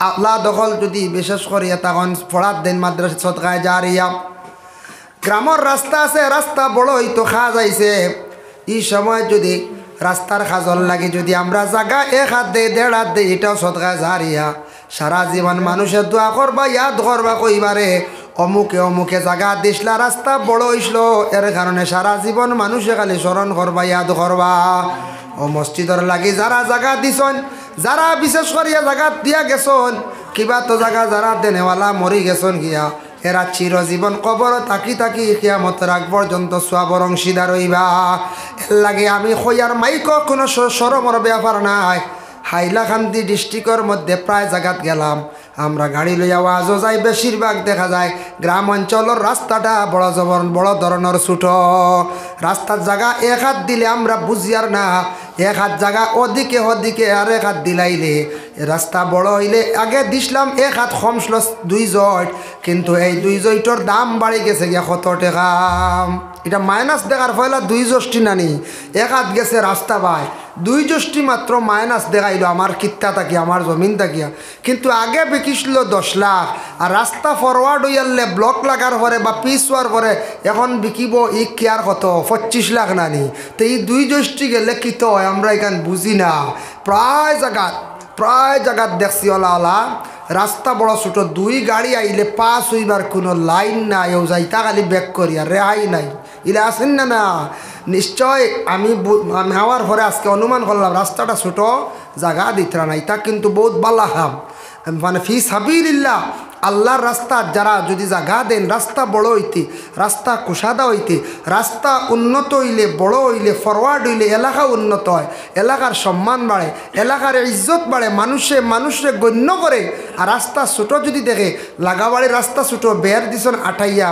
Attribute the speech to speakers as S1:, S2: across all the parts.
S1: আল্লাহ দখল যদি বিশেষ করিয়া তখন পড়ার দিন মাদ্রাসা সৎকায় জারিয়া। গ্রামের রাস্তা আছে, রাস্তা বড় হইতো খা যাইছে এই সময় যদি রাস্তার খাজল লাগে যদি আমরা জাগা, এক হাত দে দেড় হাত দে এটাও সৎকা জারিয়া। সারা জীবন মানুষের দোয়া করবা, ইয়াদ করবা কইবারে, অমুকে অমুকে জাগা দিসলা, রাস্তা বড় হইসল। এর কারণে সারা জীবন মানুষে খালি স্মরণ করবা, ইয়াদ করবা। ও মসজিদর লাগি যারা জাগা দিছন যারা বিশেষ করিয়া জাগা দিয়া গেছন, কিবা তো জাগা যারা দেনেওয়ালা মরি গেছন গিয়া এরা চিরজীবন কবর তাকি তাকি কিয়ামত রাগ পর্যন্ত সোয়াবর অংশীদার হইবা এর লাগে আমি খৈয়ার মাইক কোনো সরমর ব্যাপার নাই। হাইলাকান্দি ডিস্ট্রিক্টর মধ্যে প্রায় জায়গাত গেলাম। আমরা গাড়ি লইয়া ওয়াজও যাই বেশিরভাগ দেখা যায়। গ্রাম অঞ্চলের রাস্তাটা বড় জবর বড় ধরনের ছোট রাস্তার জায়গা এক হাত দিলে আমরা বুঝিয়ার না। এক হাত জায়গা ওদিকে ওদিকে আর এক হাত দিলাইলে। রাস্তা বড় হইলে আগে দিছিলাম এক হাত কমছিল দুই জট কিন্তু এই দুই জয়টোর দাম বাড়ি গেছে গিয়া কত টাকা। এটা মাইনাস দেখার ফলে দুই জষ্টি নানি। এক হাত গেছে রাস্তা বাই। দুই জষ্টি মাত্র মাইনাস দেখাইলো আমার কিত্তা থাকি আমার জমিন থাকিয়া কিন্তু আগে বিকিছিল দশ লাখ। আর রাস্তা ফরওয়ার্ড হইয়ালে ব্লক লাগার পরে বা পিস হওয়ার পরে এখন বিকিব ই কেয়ার কত? পঁচিশ লাখ নানি। তো এই দুই জষ্টি গেলে কিত হয় আমরা এখান বুঝি না। প্রায় জায়গাত প্রায় জায়গাত দেখছি ওলা ওলা রাস্তা বড় ছোট, দুই গাড়ি আইলে পাস হইবার কোনো লাইন নাই। ও যাইতা খালি ব্যাক করিয়া, রেহাই নাই। ইলে আসেন না না নিশ্চয় আমি আমি হওয়ার পরে আজকে অনুমান করলাম, রাস্তাটা ছোট, জায়গা দিতরা নাই, তা কিন্তু বহুত বালা হাম। মানে ফি সাবিল্লাহ আল্লাহর রাস্তা যারা যদি জাগা দেন, রাস্তা বড় হইতে, রাস্তা কুসাদা হইতে, রাস্তা উন্নত হইলে বড় হইলে ফরওয়ার্ড হইলে এলাকা উন্নত হয়, এলাকার সম্মান বাড়ে, এলাকার ইজ্জত বাড়ে, মানুষে মানুষে গণ্য করে। আর রাস্তা ছোটো যদি দেখে, লাগাবাড়ির রাস্তা ছোটো, বের দিছন আঠাইয়া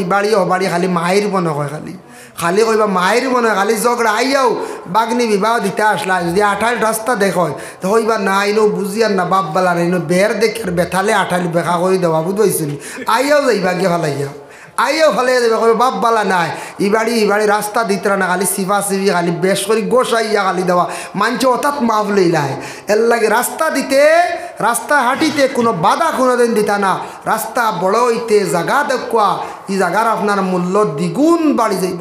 S1: ই বাড়ি, ও বাড়ি, খালি মায়ের মনে হয় খালি। খালি কইবা, মায়ের মনে হয় খালি জগড়া আইয়াও, বাগনি বিবাহ দিতে আসলা, যদি আঠাইল রাস্তা দেখো তো হইবা না আইনো বুঝিয়ার না বাপ বালা নাইনো বের দেখে আর বেথালে আঠাইল বেখা করে দেওয়া বুঝবাইছিল আইয়াও যাইবা গিয়ে ফালাইয়া আইয়াও ফালে যাবে কবে বাপ বালা নাই। ইবাড়ি বাড়ি ই বাড়ি রাস্তা দিতরা না, খালি সিফা সিফি খালি বেশ করে গোসাইয়া খালি দেওয়া মানছে অর্থাৎ মাফ লইলাই এর লাগে রাস্তা দিতে রাস্তা হাঁটিতে কোনো বাধা কোনো দিন দিতা না। রাস্তা বড় হইতে জাগা দেখুয়া ই জাগার আপনার মূল্য দ্বিগুণ বাড়ি যাইব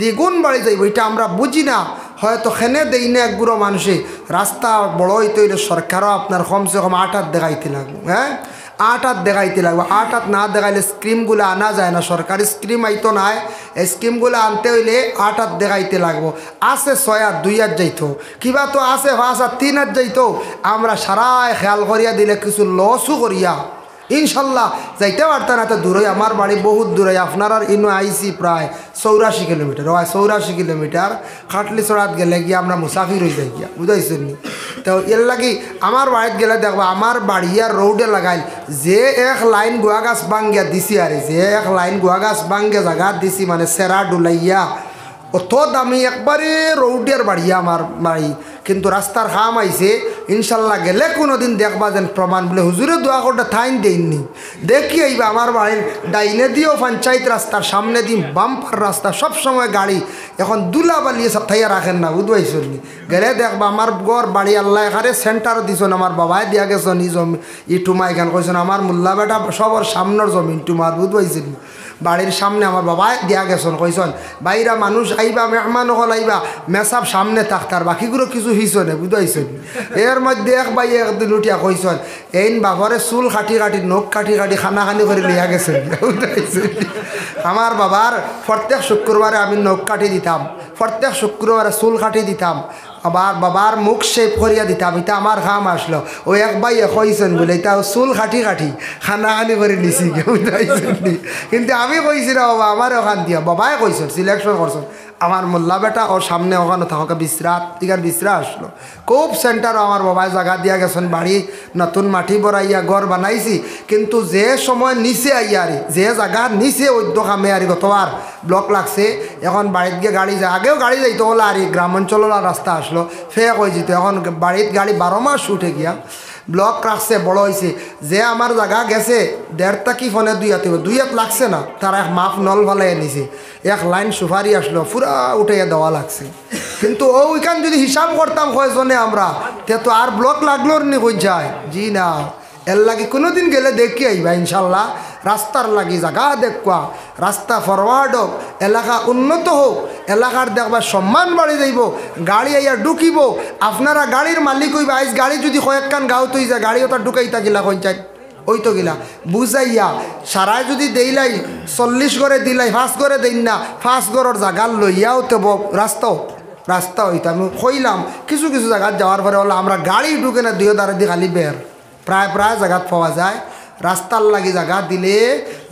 S1: দ্বিগুণ বাড়ি যাইব এটা আমরা বুঝি না। হয়তো খেনে দেই না একগুলো মানুষে। রাস্তা বড় হইতে হইলে সরকারও আপনার কমসে কম আট হাত দেখাইতে লাগবে হ্যাঁ আট হাত দেখাইতে লাগবে। আট হাত না দেখাইলে স্কিমগুলো আনা যায় না। সরকারি স্কিম আইতো নাই। এই স্কিমগুলো আনতে হইলে আট হাত দেখাইতে লাগবো। আছে ছয় হাত, দুই হাত যাইতো। কিবা তো আছে, পাঁচ হাত, তিন হাত যাইতো। আমরা সারাই খেয়াল করিয়া দিলে কিছু লসও করিয়া ইনশাল্লাহ যাইতে পারতাম এত দূরে আমার বাড়ি, বহুত দূরে আপনার আর ইনো আইসি প্রায় চৌরাশি কিলোমিটার। হয় চৌরাশি কিলোমিটার খাটলি চড়াত গেলে গিয়ে আমরা মুসাফির হয়ে যাই গিয়া, বুঝাইছেন নি? তো এর লাগি আমার বাড়িতে গেলে দেখব, আমার বাড়ি আর রোডে লাগাইল, যে এক লাইন গুয়া গাছ বাঙ্গিয়া দিছি আরে, যে এক লাইন গুয়া গাছ বাঙ্গে জায়গা দিছি মানে সেরা ডুলাইয়া, অত দামি, একবারে রৌডিয়ার বাড়ি আমার বাড়ি। কিন্তু রাস্তার খাম আইছে, ইনশাল্লাহ গেলে কোনো দিন দেখবা যেন প্রমাণ বলে, হুজুরে দোয়া করতে থাইন দেননি দেখি আইবা আমার বাড়ির ডাইনে দিয়েও পঞ্চায়েত রাস্তার সামনে দিন বাম্পার রাস্তা সব সময় গাড়ি। এখন দুলা বালিয়ে সব থাইয়া রাখেন না বুঝবাইছেন নি গেলে দেখবা আমার গড় বাড়ি, আল্লাহ এখানে সেন্টার দিছন, আমার বাবাই দিয়া গেছেন, ই জমি ই টুমা এখান কইছেন, আমার মোল্লা বেটা সবর সামনের জমিন টুমার বুঝবাইছেন বাড়ির সামনে আমার বাবাই দিয়া গেছেন কইসন বাইরা মানুষ আইবা, মেহমান হল আইবা, মেসাব সামনে থাকতার বাকিগুলো কিছু হিসনে বুঝাইছেন এর মধ্যে এক বাই একদিন উঠিয়া কইসন এইন বাবরে চুল কাটি কাটি, নখ কাটি কাটি খানা খানি করে লিয়া গেছেন আমার বাবার প্রত্যেক শুক্রবারে আমি নখ কাটি দিতাম, প্রত্যেক শুক্রবারে চুল কাটি দিতাম। আবার বাবার মুখ শেপ করিয়া দিতাম এটা আমার খাম আসলো। ও এক ভাই কইছেন বলে এটা চুল কাটি কাটি খানা খানি করে নিছি কিন্তু আমি কইছি না বাবা আমারও খান দিয়া বাবাই কইছেন সিলেকশন করছেন আমার মোল্লা বেটা ওর সামনে ওখানে থাকা বিশ্রাত ইগার বিশ্রা আসলো। খুব সেন্টার আমার বাবাই জায়গা দিয়া গেছেন, বাড়ি নতুন মাটি বড়াইয়া ঘর বানাইছি, কিন্তু যে সময় নিচে আইয়ারি যে জায়গা নিচে ঐদ্য কামে আরি গতবার ব্লক লাগছে, এখন বাড়িতে গিয়ে গাড়ি যায়, আগেও গাড়ি যাইতো ওলা আরি গ্রামাঞ্চলের রাস্তা আসলো ফে কই যেত, এখন বাড়িত গাড়ি বারো মাস উঠে গিয়া। ব্লক রাখছে, বড় হয়েছে যে আমার জায়গা গেছে, দেড়টা কি ফোনে দুই হাত দুই হাত লাগছে না। তার এক মাপ নল ভালাই নিছে এক লাইন সুপারি আসলো পুরা উঠে দেওয়া লাগছে। কিন্তু ওইখান যদি হিসাব করতাম কয়জনে আমরা, তে তো আর ব্লক লাগল নি কই যায়? জি না। এর লাগি কোনোদিন গেলে দেখি আইবা, ইনশাল্লাহ। রাস্তার লাগি জাগা দেখবা রাস্তা ফরওয়ার্ড হোক, এলাকা উন্নত হোক এলাকার দেখবা সম্মান বাড়ি যাইব, গাড়ি আইয়া ঢুকিব। আপনারা গাড়ির মালিক হইবা, আইস গাড়ি যদি কয়েকখান গাঁও তুই যা গাড়ি ওটা ঢুকাই থাকিলা পঞ্চায়েত ওই তো গিলা। বুঝাইয়া সারায় যদি দেইলাই, চল্লিশ করে দিলাই ফাঁস করে দিন না ফাঁস গড়ের জাগার লইয়াও তো রাস্তাও রাস্তা হইতো। আমি কইলাম, কিছু কিছু জায়গাত যাওয়ার পরে হলো আমরা গাড়ি ঢুকে না, দুই দ্বারা দিয়ে খালি বের। প্রায় প্রায় জায়গাত পাওয়া যায়। রাস্তার লাগি জায়গা দিলে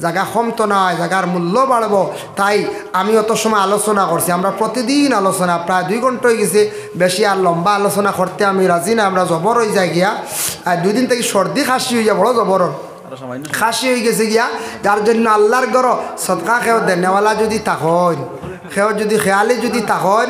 S1: জায়গা কমতো নয় জায়গার মূল্য বাড়বো তাই আমি অত সময় আলোচনা করছি আমরা প্রতিদিন আলোচনা প্রায় দুই ঘণ্টা হয়ে গেছে। বেশি আর লম্বা আলোচনা করতে আমি রাজি না আমরা জবর হয়ে যাই গিয়া। আর দুই দিন থেকে সর্দি খাসি হয়ে যায় বড় জবর খাসি হয়ে গেছে গিয়া। যার জন্য আল্লাহর গর সদকা খেও দেনেওয়ালা যদি তাকন খেও যদি খেয়ালি যদি তাকন